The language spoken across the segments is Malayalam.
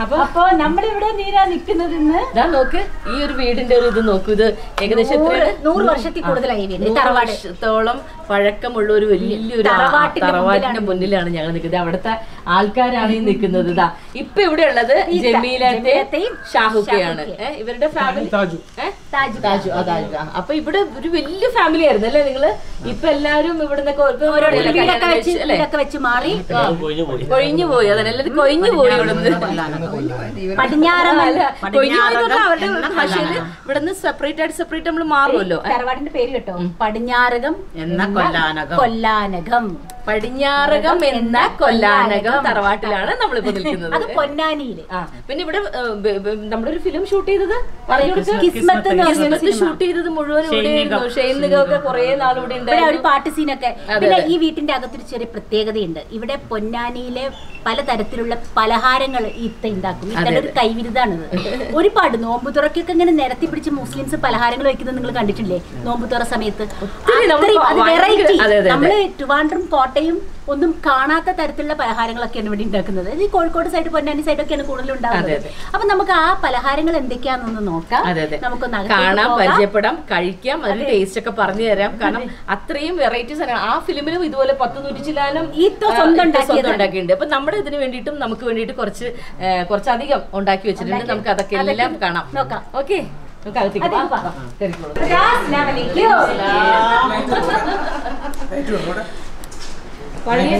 അപ്പൊ അപ്പൊ നമ്മളിവിടെ നീരാ നിൽക്കുന്നത് ഇന്ന് ഇതാ നോക്ക് ഈ ഒരു വീടിന്റെ ഒരു ഇത് നോക്കൂ ഇത് ഏകദേശം നൂറ്? വർഷത്തിൽ കൂടുതലായി വർഷത്തോളം പഴക്കമുള്ള ഒരു വലിയൊരു തറവാട്ടിന്റെ മുന്നിലാണ്. ഞങ്ങൾ നിൽക്കുന്നത്. അവിടുത്തെ ആൾക്കാരാണ് ഈ നിൽക്കുന്നത്. ഇതാ ഇപ്പൊ ഇവിടെ ഉള്ളത് ജമീലത്തെ ജമീലത്തെയും ഷാഹുക്കയാണ്. ഇവരുടെ ഫാമിലി ആ. അപ്പൊ ഇവിടെ ഒരു വലിയ ഫാമിലി ആയിരുന്നു അല്ലേ നിങ്ങൾ? ഇപ്പൊ എല്ലാരും ഇവിടെ നിന്നൊക്കെ വെച്ച് മാറി. കൊഴിഞ്ഞു പോയി. അതല്ലേ? കൊഴിഞ്ഞു പോയി ഇവിടുന്ന്. പടിഞ്ഞാറൻ കൊഴിഞ്ഞു പോയി അവരുടെ ഭാഷയിൽ ഇവിടുന്ന് സെപ്പറേറ്റ് ആയിട്ട് സെപ്പറേറ്റ് നമ്മൾ മാറുമല്ലോ. തറവാടിന്റെ പേര് കേട്ടോ. പടിഞ്ഞാറകം എന്ന കൊല്ലാനകം. പടിഞ്ഞാറകം എന്ന കൊല്ലാനകം തറവാട്ടിലാണ് നമ്മളിപ്പോ നിൽക്കുന്നത്. അത് പൊന്നാനിയിൽ. പിന്നെ ഇവിടെ നമ്മുടെ നമ്മളൊരു ഫിലിം ഷൂട്ട് ചെയ്തത്? കിസ്മത്ത് ഷൂട്ട് ചെയ്തത് മുഴുവൻ ഇവിടെ ഷെയ്നികൊക്കെ കുറെ ഇവിടെ ഒരു പാട്ട് സീനൊക്കെ. പിന്നെ ഈ വീട്ടിന്റെ അകത്തൊരു ചെറിയ പ്രത്യേകതയുണ്ട്. ഇവിടെ പൊന്നാനിയിലെ പലതരത്തിലുള്ള പലഹാരങ്ങൾ ഇത്ത ഉണ്ടാക്കും ഇത്തരം ഒരു കൈവിരുതാണിത്. ഒരുപാട് നോമ്പ് തുറക്കൊക്കെ ഇങ്ങനെ നിരത്തി പിടിച്ച് മുസ്ലിംസ് പലഹാരങ്ങൾ വെക്കുന്നത് നിങ്ങൾ കണ്ടിട്ടില്ലേ? നോമ്പുതുറ സമയത്ത്. നമ്മൾ ട്രിവാൻഡ്രം കോട്ടയും ഒന്നും കാണാത്ത തരത്തിലുള്ള പലഹാരങ്ങളൊക്കെയാണ് ഇവിടെ ഉണ്ടാക്കുന്നത്. ഈ കോഴിക്കോട് സൈഡ് പൊന്നാനി സൈഡൊക്കെയാണ് കൂടുതൽ ഉണ്ടാകുന്നത്. അപ്പൊ നമുക്ക് ആ പലഹാരങ്ങൾ എന്തൊക്കെയാണെന്ന് നോക്കാം. നമുക്കൊന്ന് കാണാം പരിചയപ്പെടാം കഴിക്കാം അതിന് ടേസ്റ്റ് ഒക്കെ പറഞ്ഞു തരാം. കാരണം അത്രയും വെറൈറ്റീസ് ആണ്. ആ ഫിലിമിലും ഇതുപോലെ പത്ത് നൂറ്റി ചില്ലാനും ഈ സ്വന്തം. ഉണ്ടാക്കിയിട്ടുണ്ട്. അപ്പൊ നമ്മുടെ ഇതിന് വേണ്ടിയിട്ടും നമുക്ക് വേണ്ടിയിട്ട് കുറച്ച് കുറച്ചധികം ഉണ്ടാക്കി വെച്ചിട്ടുണ്ട്. നമുക്ക് അതൊക്കെ എല്ലാം കാണാം. നോക്കാം. ഓക്കെ പഴയ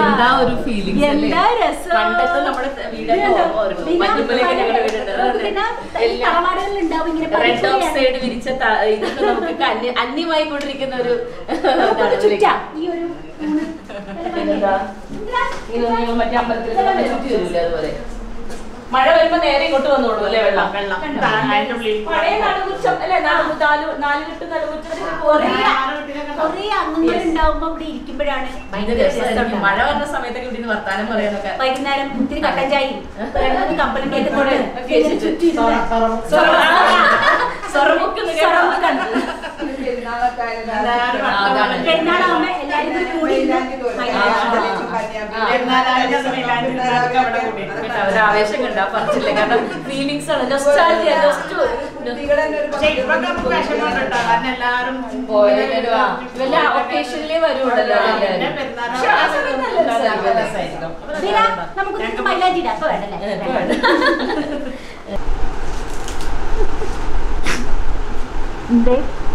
എന്താ ഒരു ഫീലിംഗ് എന്താ രസം. പണ്ടത്തെ നമ്മുടെ റെഡ് ഓഫ് സൈഡ് വിരിച്ച ഇതൊക്കെ നമുക്ക് അന്യമായി കൊണ്ടിരിക്കുന്ന ഒരു മറ്റേ അമ്പലത്തിൽ ചുറ്റി വരില്ല അതുപോലെ. മഴ വരുമ്പോ നേരെ ഇങ്ങോട്ട് വന്നോളൂ അല്ലേ വെള്ളം വെള്ളം പഴയ നടുമുറ്റം അല്ലെ നാലുകെട്ട് നാല് കെട്ട് രസം മഴ വരുന്ന സമയത്തൊക്കെ ഇവിടെ വർത്താനം പറയാനൊക്കെ വൈകുന്നേരം ഒത്തിരി കട്ടൻ കേട്ടുകൊണ്ട് ആവേശം കണ്ടാ പറിച്ചില്ല കാരണം ഫീലിങ്സ് ആണ്. ജസ്റ്റ് കാരണം എല്ലാരും വല്ല ഒക്കേഷനിലേ വരുള്ളല്ലോ പിന്നെ എല്ലാവരും. പെരുന്നാൾ പക്ഷെ ആ സമയത്ത് നല്ല രസമായിരിക്കും. വീരാ, നമുക്ക് ഇടാം അപ്പൊ വേണ്ടല്ലേ?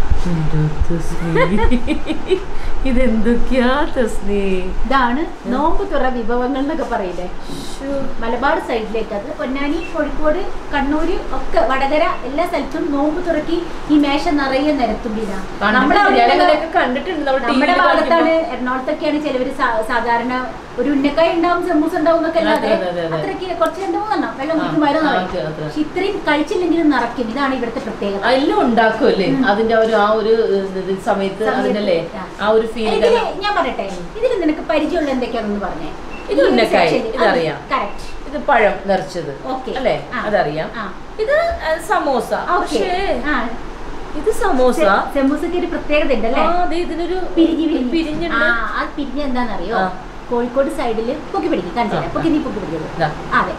ഇതെന്തൊക്കെയാ തസ്നീ? ഇതാണ് നോമ്പ് തുറ വിഭവങ്ങൾ എന്നൊക്കെ പറയില്ലേ മലബാർ സൈഡിലേക്ക് അത് പൊന്നാനി കോഴിക്കോട് കണ്ണൂര് ഒക്കെ വടകര എല്ലാ സ്ഥലത്തും നോമ്പ് തുറക്കി ഈ മേശ നിറയെ നിരത്തും വീരാ. നമ്മുടെ നമ്മുടെ ഭാഗത്താണ് എറണാകുളത്തൊക്കെയാണ് ചിലവര് സാധാരണ ഒരു ഉന്നക്കായ ഉണ്ടാവും ചെമ്മൂസ് ഉണ്ടാവും എന്നൊക്കെ അല്ലാതെ അതെ, അതെ, അതെ. അത്രയ്ക്ക് കുറച്ച് രണ്ട് മൂന്നെണ്ണം. വെള്ളം. പക്ഷെ ഇത്രയും കഴിച്ചില്ലെങ്കിലും നിറയ്ക്കും. ഇതാണ് ഇവിടുത്തെ പ്രത്യേകത. എല്ലാം ഉണ്ടാക്കുമല്ലേ അതിന്റെ ഒരു ആ ഒരു സമയത്ത് അതിനല്ലേ? ആ. ഒരു ഫീൽ ഞാൻ പറയട്ടെ? ഇതിൽ നിനക്ക് പരിചയമുള്ള എന്തൊക്കെയാണെന്ന് പറഞ്ഞേ? ഇത് ഉന്നക്കായ, ഇതറിയാം. ഇത് പഴം നിറച്ചത്. അല്ലേ. അതറിയാം. ഇത് സമോസ. പക്ഷേ ഇത് സമോസ. സമോസക്ക് ഒരു പ്രത്യേകത ഉണ്ടല്ലേ ഇതിനൊരു പിരിഞ്ഞ് പിരിഞ്ഞ്. ആ പിരിഞ്ഞ എന്താണെന്നറിയോ. കോഴിക്കോട് സൈഡിൽ പൊക്കി പിടിക്കും കാണിച്ചു ആ, പൊക്കി നീ പൊക്കി പിടിക്കുന്നു. അതെ.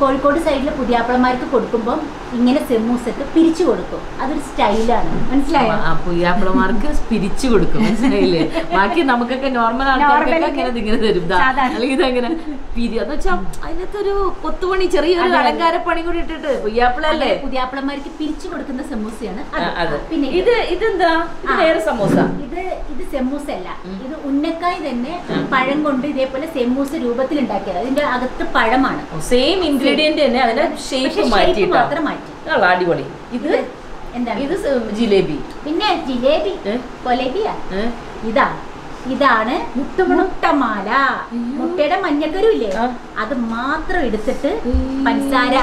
കോഴിക്കോട് സൈഡിൽ പുതിയാപ്പിളമാർക്ക് കൊടുക്കുമ്പോൾ ഇങ്ങനെ സെമ്മൂസൊക്കെ പിരിച്ചു കൊടുക്കും. അതൊരു സ്റ്റൈലാണ്. മനസ്സിലായോ? ആ പുതിയാപ്പിളമാർക്ക് പിരിച്ചു കൊടുക്കും. മനസ്സിലായില്ലേ? ബാക്കി നമുക്കൊക്കെ നോർമൽ ആൾക്കാർക്കൊക്കെ ഇങ്ങനെ ഇങ്ങനെ തരും. അല്ലെങ്കിൽ ഇതങ്ങനെ പിരി എന്ന് വെച്ചാ അതിനകത്തൊരു കൊത്തുപണി ചെറിയൊരു അതെ, അതെ. അലങ്കാര പണി കൂടി ഇട്ടിട്ട് പുയ്യാപ്പിളല്ലേ പുതിയാപ്പിളമാർക്ക് പിരിച്ചു കൊടുക്കുന്ന സെമൂസയാണ് പിന്നെ ഇത് ഇതെന്താ. വേറെ സമോസ? ഇത് ഇത് സെമ്മൂസ അല്ല ഇത് ഉന്നക്കായ് തന്നെ പഴം കൊണ്ട് ഇതേപോലെ സെമ്മൂസ രൂപത്തിൽ ഉണ്ടാക്കിയത് അതിന്റെ അകത്ത് പഴമാണ്. സെയിം ഇൻഗ്രീഡിയന്റ് തന്നെ അതിന്റെ ഷേപ്പ് മാറ്റി. അടിപൊളി. ഇത് എന്താണ്? ഇത് ജിലേബി. പിന്നെ ജിലേബി? കൊലേബിയാ. ഇതാ. ഇതാണ്. മുട്ടമാല. മുട്ടയുടെ മഞ്ഞക്കരു ഇല്ലേ അത് മാത്രം എടുത്തിട്ട് പഞ്ചാര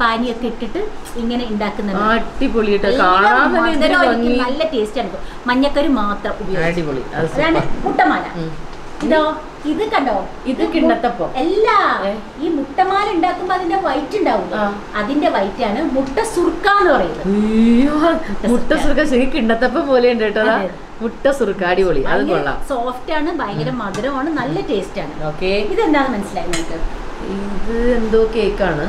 പാനിയൊക്കെ ഇട്ടിട്ട് ഇങ്ങനെ ഉണ്ടാക്കുന്നത്. അടിപൊളി കേട്ടോ. എല്ലാം കാണാൻ തന്നെ എന്തൊരു മധുരമായിരിക്കും, ഭംഗി. നല്ല ടേസ്റ്റ് ആണ്. മഞ്ഞക്കരു മാത്രം അടിപൊളി. അതാണ് മുട്ടമാല. ഇതോ ഇത് കണ്ടോ? ഇത് കിണ്ണത്തപ്പം. അല്ല ഈ മുട്ടമാല ഉണ്ടാക്കുമ്പോ അതിന്റെ വൈറ്റ് ഉണ്ടാവും. അതിന്റെ വൈറ്റ് ആണ് മുട്ട സുർക്ക എന്ന് പറയുന്നത്. മുട്ട സുർക്ക. ശരി കിണ്ണത്തപ്പം പോലെ ഉണ്ട് കേട്ടോ. മുട്ട സുർക്ക അടിപൊളി. അത് കൊള്ളാം. സോഫ്റ്റ് ആണ് ഭയങ്കര മധുരമാണ് നല്ല ടേസ്റ്റ് ആണ്. ഓക്കെ. ഇതെന്താന്ന് മനസ്സിലായി നിങ്ങൾക്ക്? ഇത് എന്തോ കേക്കാണ്.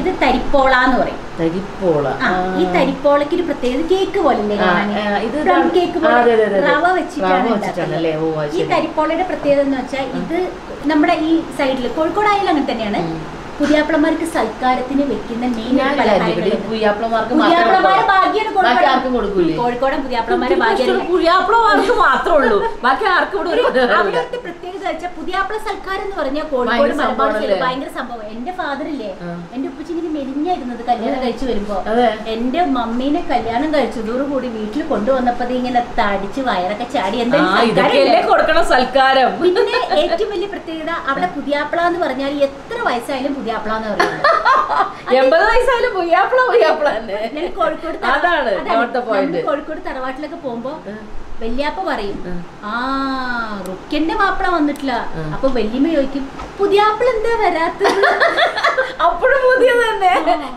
ഇത് തരിപ്പോള എന്ന് പറയും. തരിപ്പോള. ഈ തരിപ്പോളക്ക് ഒരു പ്രത്യേകത കേക്ക് പോലെ ഇത് കേക്ക്. റവ വെച്ചിട്ടാണ് ഈ. തരിപ്പോളയുടെ പ്രത്യേകത എന്ന് വെച്ചാൽ ഇത് നമ്മുടെ ഈ സൈഡിൽ കോഴിക്കോടായാലും അങ്ങനെ തന്നെയാണ്. പുതിയാപ്പിളമാർക്ക് സൽക്കാരത്തിന് വെക്കുന്ന മെയിൻ ഞാൻ വിചാരിച്ചു പുയ്യാപ്പിളമാർക്ക് പുതിയാപ്പിളമാരെ ഭാഗ്യാണ് ബാക്കി ആർക്കും കൊടുക്കൂലേ? കോഴിക്കോടൻ പുതിയാപ്പിളമാരെ ഭാഗ്യം പുയ്യാപ്പിളമാർക്ക് മാത്രമേ ഉള്ളൂ. ബാക്കി ആർക്കും ഇവിടെ ഒരു ഉപകാരമില്ല. അവിടുത്തെ പ്രത്യേകത വെച്ചാൽ പുതിയാപ്പിള സൽക്കാരം എന്ന് പറഞ്ഞാൽ കോഴിക്കോട് മലബാർ ഭയങ്കര സംഭവം. എന്റെ ഫാദർ ഇല്ലേ. എന്റെ ഉപ്പച്ചിങ്ങനെ മെലിഞ്ഞായിരുന്നത് കല്യാണം കഴിച്ചു വരുമ്പോ. എന്റെ മമ്മീനെ കല്യാണം കഴിച്ചതോടു കൂടി വീട്ടിൽ കൊണ്ടുവന്നപ്പോ ഇങ്ങനെ തടിച്ച് വയറൊക്കെ ചാടി. എന്തായാലും കൊടുക്കണം സൽക്കാരം? പിന്നെ ഏറ്റവും വലിയ പ്രത്യേകത അവിടെ പുതിയാപ്പിള എന്ന് പറഞ്ഞാൽ എത്ര വയസ്സായാലും പുതിയാപ്പിള എന്ന് പറയുന്നത് എൺപത് വയസ്സായാലും പുയ്യാപ്പിള പുയ്യാപ്പിള തന്നെ. കോഴിക്കോട് തറ- അതാണ് നമ്മൾ കോഴിക്കോട് തറവാട്ടിലൊക്കെ പോകുമ്പോ വല്യാപ്പ പറയും ആ. റുക്കന്റെ മാപ്പിള വന്നിട്ടില്ല. അപ്പൊ വല്യമ്മ ചോദിക്കും പുതിയാപ്പിള എന്താ വരാത്തത്? അപ്പോഴും പുതിയത് തന്നെ.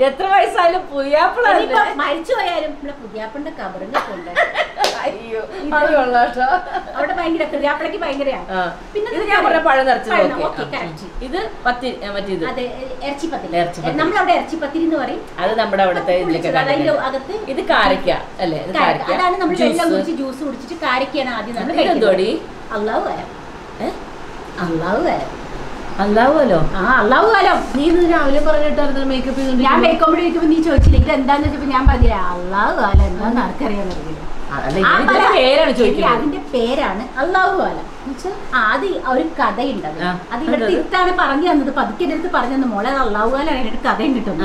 എത്ര വയസ്സായാലും പുയ്യാപ്പിള ഇനിയിപ്പോ തന്നെ. മരിച്ചു പോയാലും നമ്മളെ പുതിയാപ്പിളിന്റെ കബറിന്റെ അയ്യോ അത് കൊള്ളാട്ടോ അവിടെ ഭയങ്കര ഭയങ്കരയാണ് പിന്നെ ഇത് ഞാൻ പറഞ്ഞ പഴം. ഇത് പത്തി ആ, മറ്റേത്? അതെ ഇറച്ചിപ്പത്തിരി. നമ്മളവിടെ ഇറച്ചിപ്പത്തിരി എന്ന് പറയും. അത് നമ്മുടെ അവിടുത്തെ ഇതിലൊക്കെ. അകത്ത് ഇത് കാരക്ക അല്ലേ? അതാണ് നമ്മൾ വെള്ളം ജ്യൂസ്. കുടിച്ച് ജ്യൂസ് കുടിച്ചിട്ട് കാരക്കയാണ് ആദ്യം നമ്മൾ അള്ളാഹു വരാം. അള്ളാഹു വരം. ആ കാലം നീ ഇത് രാവിലെ പറഞ്ഞിട്ടായിരുന്നു മേക്കപ്പ് ഞാൻ മേക്കപ്പ് നീ ചോദിച്ചില്ല? ഇത് എന്താന്ന് വെച്ചപ്പോ ഞാൻ പറഞ്ഞില്ല കാലം എന്താന്ന് ആർക്കറിയാൻ അതിന്റെ പേരാണ് അള്ളാഹു കാലം ആദ്യം ഒരു കഥയുണ്ട് അത്. ഇവിടുത്തെ ഇത്താണ് പറഞ്ഞു തന്നത് പതുക്കെ പറഞ്ഞു തന്ന മോളെ അള്ളാഹു കാലം അതിന്റെ കഥയും കിട്ടും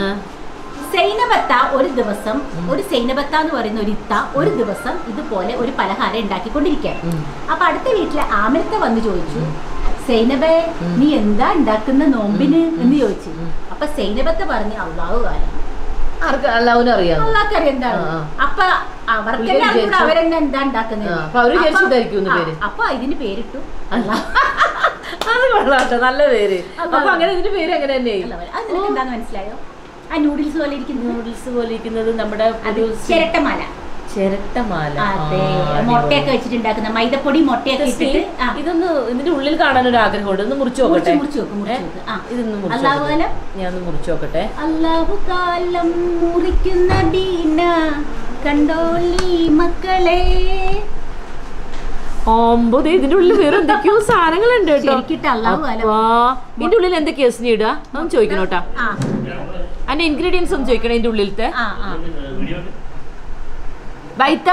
സൈനബത്ത ഒരു ദിവസം ഒരു സൈനബത്ത എന്ന് പറയുന്ന ഒരു ഇത്ത ഒരു ദിവസം ഇതുപോലെ ഒരു പലഹാരം ഉണ്ടാക്കിക്കൊണ്ടിരിക്കുകയാണ്. അപ്പൊ അടുത്ത വീട്ടിലെ ആമിരത്തെ വന്ന് ചോദിച്ചു സൈനബേ നീ എന്താ ഉണ്ടാക്കുന്ന നോമ്പിന് എന്ന് ചോദിച്ചു. അപ്പൊ സൈനബത്തെ പറഞ്ഞു അള്ളാഹു കാലം. അപ്പൊ അവർക്ക് പുള്ളിക്കാരി എല്ലാവർക്കും കൂടെ വിചാരിച്ചു. അവരെന്നെ എന്താ ഉണ്ടാക്കുന്നത് അപ്പൊ ഇതിന് പേരിട്ടു. അത് കൊള്ളാട്ടോ നല്ല പേര്. അപ്പൊ അങ്ങനെ ഇതിന്റെ പേര് അങ്ങനെ തന്നെ മനസ്സിലായോ? ആ നൂഡിൽസ് പോലെ ഇരിക്കുന്നത്. നൂഡിൽസ് പോലെ ഇരിക്കുന്നത് നമ്മുടെ ചിരട്ടമാല. ചിരട്ടമാല. മുട്ടയൊക്കെ വെച്ചിട്ടുണ്ടാക്കുന്ന മൈദപ്പൊടി മുട്ടയൊക്കെ ഇട്ടിട്ട് ഇതൊന്ന് ഇതിന്റെ ഉള്ളിൽ കാണാൻ ഒരു ആഗ്രഹമുണ്ട്. ഒന്ന് മുറിച്ചു നോക്കട്ടെ. മുറിച്ച്. ഇതൊന്ന്. കാലം. ഞാൻ ഒന്ന് മുറിച്ചു നോക്കട്ടെ. അല്ലാഹു കാലം മുറിക്കുന്ന ബീന കണ്ടോളി മക്കളെ. ഒമ്പത് ഇതിന്റെ ഉള്ളിൽ വേറെ എന്തൊക്കെയോ സാധനങ്ങളുണ്ട് കേട്ടോ. ഇതിന്റെ ഉള്ളിൽ എന്തൊക്കെയാ സ്നീ ഇടുക ഒന്ന് ചോദിക്കണം കേട്ടോ ആ. അതിന്റെ ഇൻഗ്രീഡിയൻസ് ഒന്ന് ചോദിക്കണം ഇതിന്റെ ഉള്ളിലത്തെ? ബൈത്ത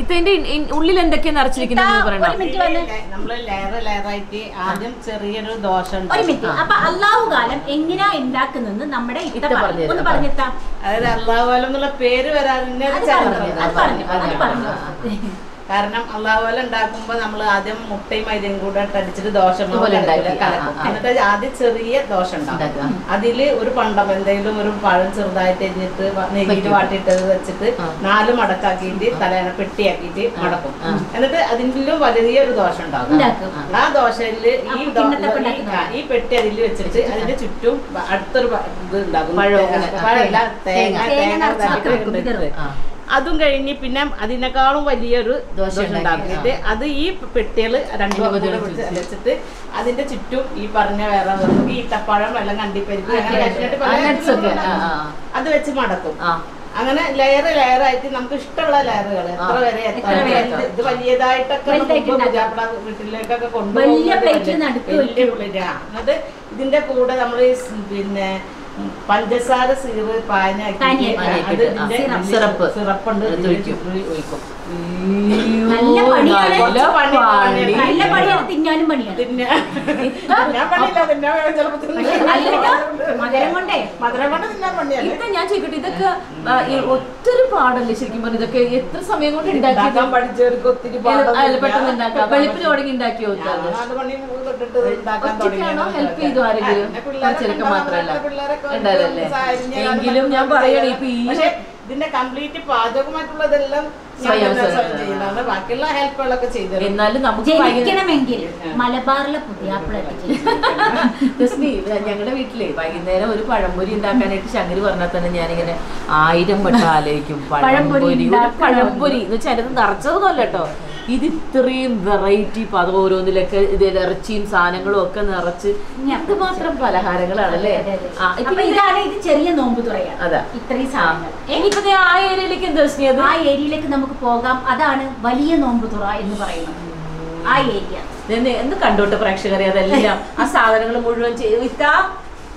ഇതിന്റെ ഉള്ളിൽ എന്തൊക്കെയാ നിറച്ചിരിക്കുന്നത് ആദ്യം ചെറിയൊരു ദോശ ഒരു മിനിറ്റ്. അപ്പൊ അള്ളാഹു കാലം എങ്ങനെയാ ഉണ്ടാക്കുന്നത് നമ്മുടെ ഇത്ത. ഒന്ന് പറഞ്ഞെത്താം അതായത് അള്ളാഹുലം എന്നുള്ള പേര് വരാതിന്റെ കാരണം അള്ളാഹുല ഉണ്ടാക്കുമ്പോ നമ്മൾ ആദ്യം മുട്ടയും മൈദയും കൂടെ അടിച്ചിട്ട് ദോശ. എന്നിട്ട് ആദ്യം ചെറിയ ദോശ ഉണ്ടാക്കും. അതിൽ ഒരു പണ്ടം എന്തെങ്കിലും ഒരു പഴം ചെറുതായിട്ട് എരിഞ്ഞിട്ട് നെയ്യിട്ട് വാട്ടിയിട്ടത് വെച്ചിട്ട് നാല് മടക്കാക്കിയിട്ട് തലേന പെട്ടിയാക്കിയിട്ട് മടക്കും. എന്നിട്ട് അതിന്റെ വലിയൊരു ദോശ ഉണ്ടാകും ആ ദോശയിൽ ഈ ഈ- പെട്ടി അതിൽ വെച്ചിട്ട് അതിന്റെ ചുറ്റും അടുത്തൊരു ഇത് ഉണ്ടാകും പഴമല്ല തേങ്ങ. തേങ്ങ അതും കഴിഞ്ഞ് പിന്നെ അതിനേക്കാളും വലിയൊരു ദോശ ഉണ്ടാക്കിയിട്ട് അത് ഈ പെട്ടികൾ രണ്ടു വെച്ചിട്ട് അതിന്റെ ചുറ്റും ഈ പറഞ്ഞ വേറെ ഈത്തപ്പഴം വെള്ളം കണ്ടിപ്പരിപ്പ് അതെ, വെച്ച് മടക്കും. അങ്ങനെ ലെയർ ലെയർ ആയിട്ട് നമുക്ക് ഇഷ്ടമുള്ള ലെയറുകൾ എത്ര വരെ ഇത് വലിയതായിട്ടൊക്കെ. വീട്ടിലേക്കൊക്കെ കൊണ്ടുപോകും. എന്നിട്ട് ഇതിന്റെ കൂടെ നമ്മൾ പിന്നെ പഞ്ചസാര സീറ് പാനാക്കി. അത് സിറപ്പ്. സിറപ്പ്. ഉണ്ട് എടുത്ത് ഇതിന്റെ ഒഴിക്കും. നല്ല പണിയാണ്. നല്ല പണി. നല്ല പണിയാണ്. തിന്നാനും പണിയാണ്. തിന്നാൻ പണിയില്ല. തിന്നാൻ മധുരം കൊണ്ടേ. മധുരം കൊണ്ട് തിന്നാൻ പണിയല്ലേ? ഇപ്പൊ ഞാൻ ചോദിക്കട്ടെ. ഇതൊക്കെ ഒത്തിരി പാടല്ലേ ശരിക്കും പറഞ്ഞു? ഇതൊക്കെ എത്ര സമയം കൊണ്ട് ഉണ്ടാക്കാൻ പഠിച്ചവർക്ക് ഒത്തിരി പെട്ടെന്ന്. ഉണ്ടാക്കാം. വെളുപ്പിന് തുടങ്ങി ഞാൻ തുടങ്ങിയത്. ഹെൽപ്പ് ചെയ്തു ആരെങ്കിലും? മാത്രമല്ല. പിള്ളേരൊക്കെ ഉണ്ടായിരുന്നല്ലേ എങ്കിലും ഞാൻ പറയണേ ഇപ്പൊ ഈ ഇതിന്റെ കംപ്ലീറ്റ് പാചകമായിട്ടുള്ളതെല്ലാം. എന്നാലും നമുക്ക് ജനിക്കണമെങ്കിൽ മലബാറിലെ ഞങ്ങളുടെ വീട്ടിൽ വൈകുന്നേരം ഒരു പഴംപൊരി ഉണ്ടാക്കാനായിട്ട് ശങ്കര് പറഞ്ഞാൽ തന്നെ ഞാനിങ്ങനെ ആയിരം വട്ടം ആലോചിക്കും. പഴംപൊരി പഴംപൊരി പഴംപൊരി. എന്ന് വെച്ചാൽ അത് നിറച്ചതൊന്നുമല്ല കേട്ടോ. ഇത് ഇത്രയും വെറൈറ്റി പദം ഓരോന്നിലൊക്കെ ഇത് ഇറച്ചിയും സാധനങ്ങളും ഒക്കെ നിറച്ച് പലഹാരങ്ങളാണല്ലേ? ഇപ്പൊ അപ്പൊ ഇത് ഇതാണ് ഇത് ചെറിയ നോമ്പ് തുറയാണ്. അതാ. ഇത്രയും സാധനങ്ങൾ. ഇനിയിപ്പോ ദേ ആ ഏരിയയിലേക്ക് എന്താ ആ ഏരിയയിലേക്ക് നമുക്ക് പോകാം. അതാണ് വലിയ നോമ്പ് തുറ എന്ന് പറയുന്നത്. ആ ഏരിയ. എന്ത് കണ്ടോട്ടെ പ്രേക്ഷകരെ അതെല്ലാം. ആ സാധനങ്ങൾ മുഴുവൻ ചെയ്ത് ഇത്താ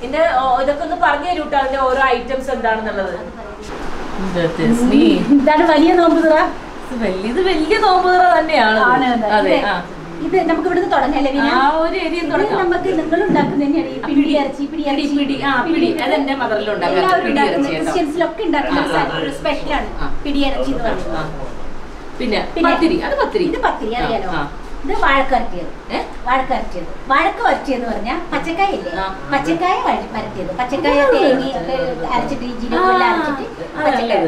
എന്റെ ഇതൊക്കെ ഒന്ന് പറഞ്ഞു തരൂ കേട്ടോ അതിന്റെ ഓരോ ഐറ്റംസ് എന്താണെന്നുള്ളത്. ഇതാണ് വലിയ നോമ്പ് തുറ. ഇത് വലിയ നോമ്പുറ തന്നെയാണ്. അതെ. ഇത് നമുക്ക് ഇവിടുന്ന് തുടങ്ങല്ലേ? ആ ഒരു ഏരിയ നമുക്ക് നിങ്ങൾ ഉണ്ടാക്കുന്നതന്നെയാണ് ഈ പിടി ഇറച്ചി പിടി ഇറച്ചി. ആ. അതെന്റെ. ക്രിസ്ത്യൻസിലൊക്കെ ഉണ്ടാക്കുന്ന സ്പെഷ്യലാണ് ഇറച്ചി എന്ന് പറയുന്നത്. പിന്നെ പത്തിരി. അത് പത്തിരി. ഇത് പത്തിരി അറിയാലോ. ഇത് വാഴക്കരട്ടിയത്? വാഴക്കരട്ടിയത് വാഴക്ക വരട്ടിയെന്ന് പറഞ്ഞാൽ പച്ചക്കായ ഇല്ലേ. പച്ചക്കായ വരട്ടിയത്. പച്ചക്കായ തേങ്ങ അരച്ചിട്ട് ജീരകമെല്ലാം അരച്ചിട്ട് ആ, പച്ചക്കായ.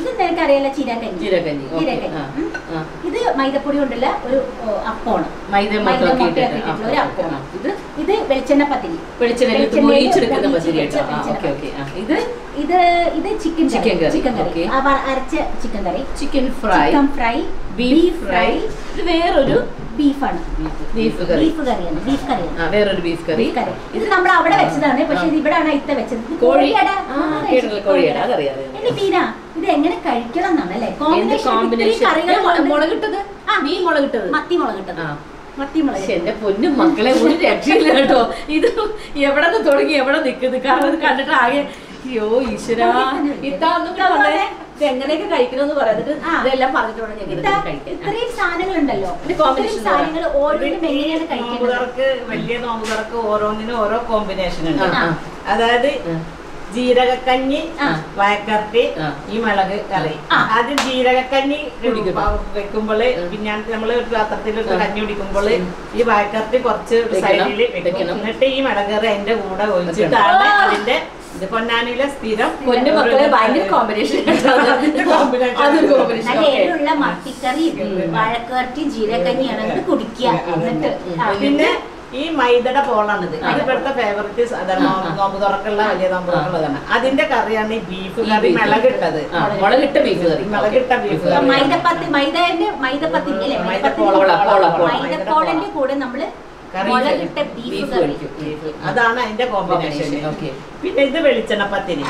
ഇത് നിനക്കറിയാലോ ചീരക്കഞ്ഞി. ജീരകക്കഞ്ഞി ആ, ഇത് മൈദപ്പൊടി കൊണ്ടുള്ള ഒരു അപ്പമാണ് മൈദ ഒരു അപ്പമാണ് ഇത് ഇത് വെളിച്ചെണ്ണ പത്തിരി. ഇത് ഇത് ഇത് chicken Chicken curry, chicken curry. അരച്ച chicken curry. Chicken fry. Chicken fry beef fry. ഇത് വേറൊരു ബീഫാണ്. Beef curry. ബീഫ് കറിയാണ് ബീഫ് ആ വേറൊരു ബീഫ് കറി. കറി. ഇത് നമ്മൾ അവിടെ വെച്ചതാണ് പക്ഷെ ഇത് ഇവിടെയാണ് ഇത്ത വെച്ചത്. കോഴിയട. കോഴിയട. അതറിയാം എന്റെ ബീന ഇത് എങ്ങനെ കഴിക്കണം എന്നാണ് അല്ലേ കോമ്പിനേഷൻ കറികൾ മുളകിട്ടത്? ആ. മീൻ മുളകിട്ടത്? മത്തി മുളകിട്ടത്. പക്ഷെ എന്റെ പൊന്നും മക്കളെ ഒരു രക്ഷയില്ല കേട്ടോ. ഇത് എവിടെ നിന്ന് തുടങ്ങി എവിടെ നിൽക്കുന്നത് കാരണം ഇത് കണ്ടിട്ട് ആകെ അയ്യോ ഈശ്വര. ഇതാന്നും കൂടെ വന്നേ. ഇത് എങ്ങനെയൊക്കെ കഴിക്കണമെന്ന് പറയുന്നത്. ഇതെല്ലാം പറഞ്ഞിട്ട് വേണം ഞങ്ങൾ ഇതാ, കഴിക്കാൻ. ഇത്രയും സാധനങ്ങളുണ്ടല്ലോ. ഇത് ഇത്രയും combination സാധനങ്ങൾ ഓരോന്നും എങ്ങനെയാണ് വലിയ നോമ്പുകൾക്ക് ഓരോന്നിനും ഓരോ കോമ്പിനേഷൻ ഉണ്ട്. അതായത്. ജീരകക്കഞ്ഞി ആ. വയക്കറട്ടി ഈ മുളക് കറി. ആദ്യം ജീരകക്കഞ്ഞി വെക്കുമ്പോൾ. പിന്നെ നമ്മൾ ഒരു പാത്രത്തിൽ കഞ്ഞി കുടിക്കുമ്പോൾ ഈ വയക്കർത്തി കുറച്ച് സൈഡിൽ സൈഡിൽ വെക്കും. എന്നിട്ട് ഈ മുളക് കറി അതിന്റെ കൂടെ ഒഴിച്ചിട്ടാണ് അതിന്റെ ഇത് പൊന്നാനിയിലെ സ്ഥിരം പൊന്നു മക്കളെ ഭയങ്കര കോമ്പിനേഷൻ മത്തിക്കറി ജീരകഞ്ഞി ജീരകഞ്ഞിയാണ് കുടിക്കുക. എന്നിട്ട് പിന്നെ ഈ മൈദയുടെ പോളാണിത് ഇത് ഇവിടുത്തെ ഫേവററ്റ് നോമ്പ് തുറക്കുള്ള വലിയ നോമ്പ് തുറക്കുള്ളതാണ്. അതിന്റെ കറിയാണ് ഈ ബീഫ് കറി മിളകിട്ടത്. മുളകിട്ട ബീഫ് കറി. മിളകിട്ട ബീഫ് കറി. മൈദപ്പത്തി മൈദന്റെ മൈദപ്പത്തി അല്ലേ? മൈദപ്പോള, പോള, പോള, പോള. മൈദപ്പോളന്റെ കൂടെ നമ്മൾ മുളകിട്ട ബീഫ് കറി. അതാണ് അതിന്റെ കോമ്പിനേഷൻ പിന്നെ ഇത് വെളിച്ചെണ്ണ പത്തിരി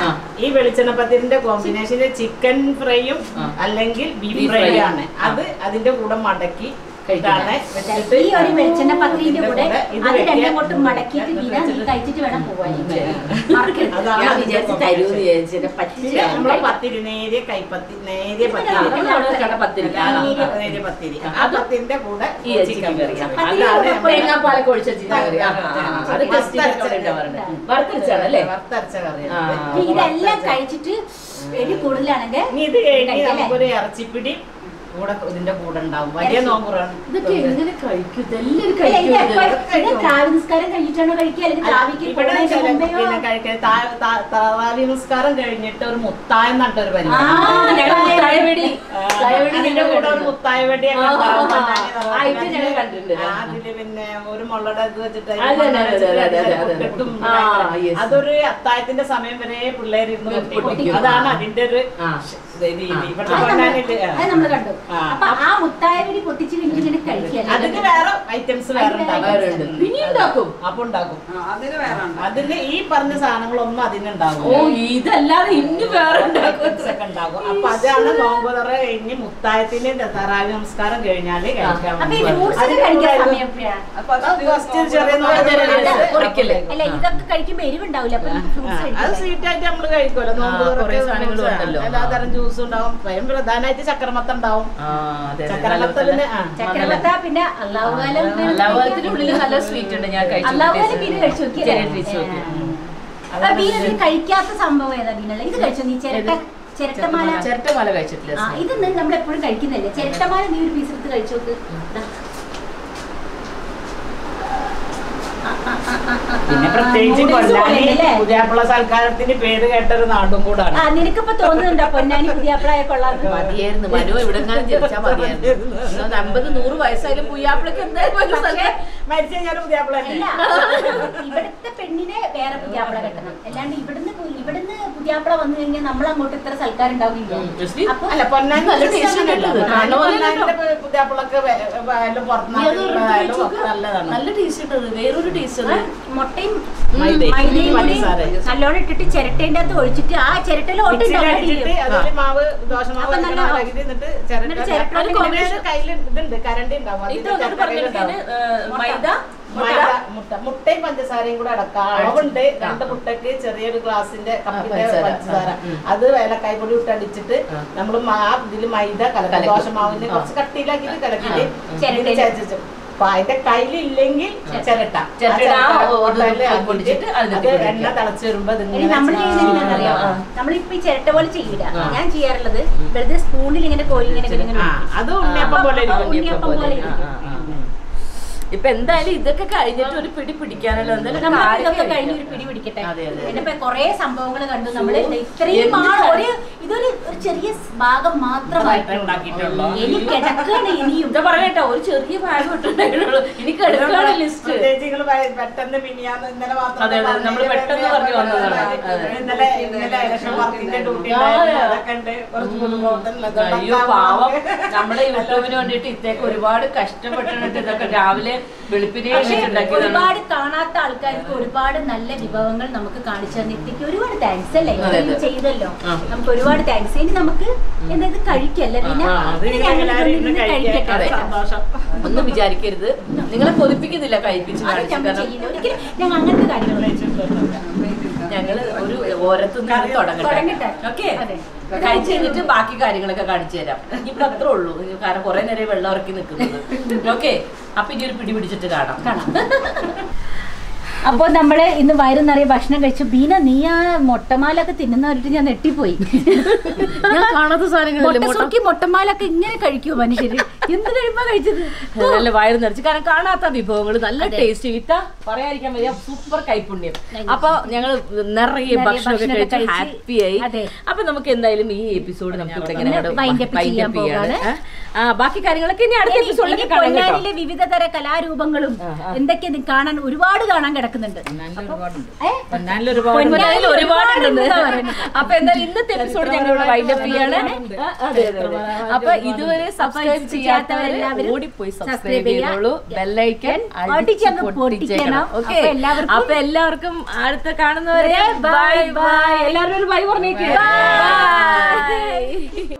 ഈ വെളിച്ചെണ്ണ പത്തിരിന്റെ കോമ്പിനേഷന് ചിക്കൻ ഫ്രൈയും അല്ലെങ്കിൽ ബീഫ് Beef ഫ്രൈ ആണ് അത് അതിന്റെ കൂടെ മടക്കി കഴിക്കണം. ഈ ഒരു വെളിച്ചെണ്ണ പത്രീന്റെ കൂടെ അത്. രണ്ടും കൊണ്ടും മടക്കിയിട്ട് വീണ നീ കഴിച്ചിട്ട് വേണം പോവാൻ പത്തിരിന്റെ കൂടെ ചിക്കൻ കറി. അത് വറുത്തരച്ചാണ് അല്ലേ? വറുത്തരച്ച ഇതെല്ലാം കഴിച്ചിട്ട് എരി കൂടുതലാണെങ്കിൽ ഇത് കഴിഞ്ഞ്? നമുക്കൊരു ഇറച്ചിപ്പിടി കൂടെ ഇതിന്റെ കൂടെ ഉണ്ടാവും. വലിയ. നോമ്പുറാണ് ഇതൊക്കെ എങ്ങനെ കഴിക്കും? നിസ്കാരം കഴിഞ്ഞിട്ടാണോ കഴിക്കുക? കഴിഞ്ഞിട്ട് ഒരു മുത്തായം നട്ടൊരു ആ, പരിപാടി മുത്തായ വെടി. ഒരു അതിൽ പിന്നെ ഒരു മുള്ളടെ ഇത് വെച്ചിട്ട്. അതൊരു അത്തായത്തിന്റെ സമയം വരെ പിള്ളേരിന്ന്. അതാണ് അതിന്റെ ഒരു അത് നമ്മൾ കണ്ടു. ആ. അപ്പൊ ആ മുത്തായ വെടി പൊട്ടിച്ച് കഴിഞ്ഞിട്ട് ഇങ്ങനെ കഴിക്കുക. അതിന് വേറെ ഐറ്റംസ് വേറെ. പിന്നെ ഉണ്ടാക്കും. അപ്പൊ ഉണ്ടാക്കും. അതിന് വേറെ ഉണ്ട് അതിന് ഈ പറഞ്ഞ സാധനങ്ങളൊന്നും അതിനുണ്ടാകും ഓ ഇതല്ലാതെ ഇന്ന് വേറെ ഉണ്ടാക്കും. അപ്പൊ അതാണ് നോമ്പുതറ കഴിഞ്ഞ് മുത്തായത്തിന്റെ തറാവി നമസ്കാരം കഴിഞ്ഞാൽ കഴിക്കാൻ അല്ല? ഇതൊക്കെ കഴിക്കുമ്പോ എരിവുണ്ടാവില്ല. അത് സ്വീറ്റ് ആയിട്ട് നമ്മൾ കഴിക്കുമല്ലോ നോമ്പ്. ഉണ്ടല്ലോ. എല്ലാതരം ജ്യൂസ് ഉണ്ടാവും. സ്വയം പ്രധാനമായിട്ട് ചക്രമത്ത ഉണ്ടാവും. ചക്രമത്തലിന് പിന്നെ അള്ളാഹുകാലം അല്ലാവത്തിനുള്ളിൽ നല്ല സ്വീറ്റ് ഉണ്ട്. ഞാൻ അള്ളാഹുകാലം പിന്നെ കഴിച്ചു നോക്കി കഴിക്കാത്ത സംഭവം ഏതാ ബീനല്ല ഇത് കഴിച്ചോ നീ? ചിരട്ട ചിരട്ടമാല? ചിരട്ടമാല. കഴിച്ചിട്ടില്ല ഇത് നമ്മൾ എപ്പോഴും കഴിക്കുന്നില്ലേ? ചിരട്ടമാല നീ ഒരു പീസ് എടുത്ത് കഴിച്ചു നോക്ക്. ദാ. ആ, ആ, ആ, ആ, ആ, ആ. പിന്നെ പ്രത്യേകിച്ച് പൊന്നാനി? പുതിയാപ്പിള സൽക്കാരത്തിന്റെ പേര് കേട്ടൊരു നാടും കൂടാണ്. നിനക്കിപ്പോ തോന്നുന്നുണ്ടോ പൊന്നാനി പുതിയാപ്പിളായ കൊള്ളാന്ന് മതിയായിരുന്നു. മനു ഇവിടെ ജനിച്ചാൽ മതിയായിരുന്നു. അമ്പത് നൂറ് വയസ്സായാലും പുയ്യാപ്പിളക്ക് എന്തായാലും ഒരു മരിച്ചു പുതിയാപ്പിള ഇവിടുത്തെ പെണ്ണിനെ വേറെ പുതിയാപ്പിള കെട്ടണം. അല്ലാണ്ട് ഇവിടുന്ന് ഇവിടുന്ന് പുതിയാപ്പിള വന്നു കഴിഞ്ഞാൽ നമ്മൾ അങ്ങോട്ട് ഇത്ര സൽക്കാരം ഉണ്ടാവില്ല അല്ല പൊന്നാനി നല്ല പുതിയാപ്പിളക്ക് ഒരു ടേസ്റ്റ് ഒക്കെ നല്ലതാണ്. നല്ല ടേസ്റ്റ് ഉണ്ട് വേറൊരു ടേസ്റ്റ് മുട്ടയും മൈദയും കൂടി. നല്ലോണം ഇട്ടിട്ട് ചിരട്ടേന്റെ അകത്ത് ഒഴിച്ചിട്ട് ആ ചിരട്ടയിൽ. മൈദ മൈദ, മുട്ട. മുട്ടയും പഞ്ചസാരയും കൂടെ അടക്കാം. അളവുണ്ട് രണ്ട് മുട്ടക്ക് ചെറിയൊരു ഗ്ലാസിന്റെ കപ്പിന്റെ പഞ്ചസാര. അത് ഏലക്കായ പൊടി ഇട്ട് അടിച്ചിട്ട് നമ്മൾ ആ ഇതിൽ മൈദ കലക്കാം. ദോശമാവിനെ കുറച്ച് കട്ടിയിലാക്കിയിട്ട് കലക്കിട്ട് ആ. അപ്പൊ അതിന്റെ കയ്യിലില്ലെങ്കിൽ ചിരട്ട എണ്ണ തിളച്ച് വരുമ്പോ നമ്മളിപ്പോ ഈ ചിരട്ട പോലെ ചെയ്യില്ല. ഞാൻ ചെയ്യാറുള്ളത് വെറുതെ സ്പൂണിൽ ഇങ്ങനെ കോരി ഇങ്ങനെ അത് ഉണ്ണിയപ്പം പോലെ ഉണ്ണിയപ്പം പോലെ ഇരിക്കും. ഇപ്പൊ എന്തായാലും ഇതൊക്കെ കഴിഞ്ഞിട്ട് ഒരു പിടി പിടിക്കാനല്ലോ. എന്തായാലും ഇതൊക്കെ കഴിഞ്ഞ് ഒരു പിടി പിടിക്കട്ടെ. അതെ, അതെ. എന്നിട്ട് കൊറേ സംഭവങ്ങൾ കണ്ടു. നമ്മൾ ഇത്രയും ഒരു ഇതൊരു ഒരു ചെറിയ ഭാഗം മാത്രമായിട്ട് ഇനി കിടക്കാണ് പറയട്ടെ ഒരു ചെറിയ ഭാഗം ഇട്ടുണ്ടായിട്ടുള്ളൂ. ഇനി കിടക്കാണ് ലിസ്റ്റ്. പ്രത്യേകിച്ച് നിങ്ങൾ പ- പെട്ടെന്ന് മിനിയാന്ന് ഇന്നലെ മാത്രം അതെ, അതെ, നമ്മൾ പെട്ടെന്ന് പറഞ്ഞു വന്നതാണ്. അതെ. ഇന്നലെ ഇന്നലെ ഇലക്ഷൻ വർക്കിന്റെ ഡ്യൂട്ടി അതൊക്കെ ഉണ്ട്. കുറച്ച് ബുദ്ധിമുട്ടുള്ളത് അയ്യോ പാവം. നമ്മുടെ യൂട്യൂബിന് വേണ്ടിട്ട് ഇത്തേക്ക് ഒരുപാട് കഷ്ടപ്പെട്ടിട്ട് ഇതൊക്കെ രാവിലെ വെളുപ്പിനെ ഒരുപാട് കാണാത്ത ആൾക്കാർക്ക് ഒരുപാട് നല്ല വിഭവങ്ങൾ നമുക്ക് കാണിച്ചു തന്നിട്ടേക്ക് ഒരുപാട് താങ്ക്സ് അല്ലേ? ചെയ്തല്ലോ. നമുക്ക് ഒരുപാട് താങ്ക്സ് ഇനി നമുക്ക് എന്തായത് കഴിക്കല്ലേ? പിന്നെ ഒന്നും വിചാരിക്കരുത്. നിങ്ങളെ കൊതിപ്പിക്കുന്നില്ല കഴിപ്പിച്ച് ഒരിക്കലും ഞങ്ങൾ അങ്ങനത്തെ കാര്യങ്ങൾ ഞങ്ങൾ ഒരു ഓരത്തുനിന്ന് തുടങ്ങട്ടെ. ഓക്കെ. കഴിച്ചു കഴിഞ്ഞിട്ട് ബാക്കി കാര്യങ്ങളൊക്കെ കാണിച്ചു തരാം. ഇപ്പൊ അത്രേ ഉള്ളൂ. കാരണം കുറെ നേരം വെള്ളം ഇറക്കി നിൽക്കുന്നത്. ഓക്കെ. അപ്പൊ ഇനി ഒരു പിടി പിടിച്ചിട്ട് കാണാം. കാണാം. അപ്പോൾ നമ്മൾ ഇന്ന് വയറ് നിറയെ ഭക്ഷണം കഴിച്ചു. ബീന നീ ആ മൊട്ടമാലൊക്കെ തിന്നുന്നവരിട്ട് ഞാൻ നെട്ടിപ്പോയി ഞാൻ കാണാത്ത മൊട്ടമാലൊക്കെ ഇങ്ങനെ കഴിക്കുമോ മനുഷ്യര്? നല്ല വയറ് നിറച്ച്. കാരണം കാണാത്ത വിഭവങ്ങൾ നല്ല. ടേസ്റ്റ് ഇത്ത പറയാതിരിക്കാൻ വയ്യ. സൂപ്പർ കൈപുണ്യം. അപ്പൊ ഞങ്ങൾ നിറയെ ഭക്ഷണമൊക്കെ കഴിച്ച ഹാപ്പി ആയി അപ്പൊ നമുക്ക് എന്തായാലും ഈ എപ്പിസോഡ് നമുക്ക് ഇവിടെ ഇങ്ങനെ ചെയ്യാൻ. ആ, ബാക്കി കാര്യങ്ങളൊക്കെ ഇനി അടുത്ത എപ്പിസോഡിൽ കേട്ടോ. വിവിധ തര കലാരൂപങ്ങളും. എന്തൊക്കെ കാണാൻ ഒരുപാട് കാണാൻ കിടക്കുന്നുണ്ട്? പൊന്നാനിൽ ഒരുപാടുണ്ട്. അപ്പൊ എന്തായാലും ഇന്നത്തെ എപ്പിസോഡ് ഞങ്ങൾ വൈൻഡപ്പ് വൈൻഡ് അപ്പ് ചെയ്യാണ്. അതെ, അതെ, അതെ. അപ്പൊ ഇതുവരെ സബ്സ്ക്രൈബ് ചെയ്യാത്തവരെല്ലാവരും ചെയ്യാത്തവരെല്ലാവരും ഓടിപ്പോയി സബ്സ്ക്രൈബ് ചെയ്യുക. ചെയ്തോളൂ ബെല്ലൈക്കൻ അടിച്ചങ്ങ് പൊട്ടിക്കണം. ഓക്കെ അപ്പൊ എല്ലാവർക്കും- അടുത്ത കാണുന്നവരെ ബൈ, ബൈ. എല്ലാവരും ഒരു ബൈ പറഞ്ഞേക്ക് Bye. ബൈ